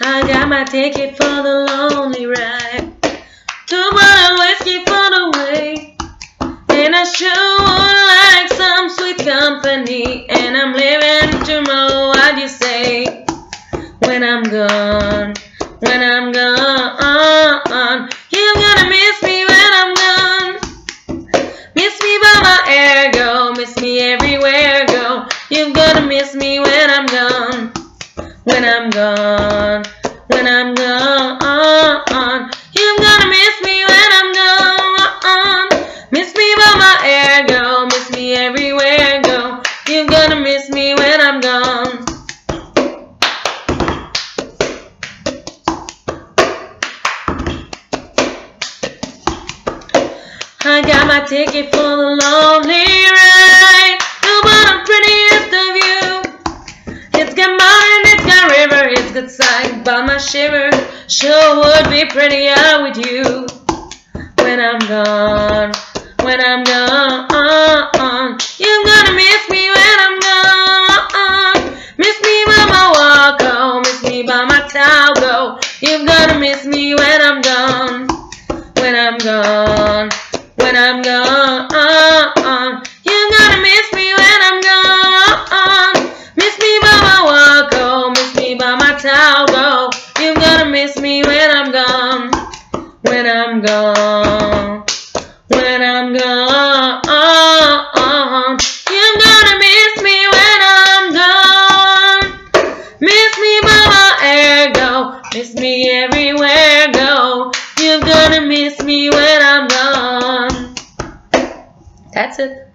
I got my ticket for the lonely ride. Two bottle whiskey for the way. And I sure would like some sweet company. And I'm leaving tomorrow, what you say? When I'm gone, when I'm gone, you're gonna miss me when I'm gone. Miss me by my air go, miss me everywhere go. You're gonna miss me when I'm gone, when I'm gone, when I'm gone. You're gonna miss me when I'm gone. Miss me by my air go, miss me everywhere go. You're gonna miss me when I'm gone. I got my ticket for the lonely but my shiver sure would be prettier with you. When I'm gone, when I'm gone, you're gonna miss me when I'm gone. Miss me by my walk, oh, miss me by my towel, go. Oh, you're gonna miss me when I'm gone, when I'm gone when I'm gone. When I'm gone. When I'm gone. You're gonna miss me when I'm gone. Miss me by my air, go. Miss me everywhere, go. You're gonna miss me when I'm gone. That's it.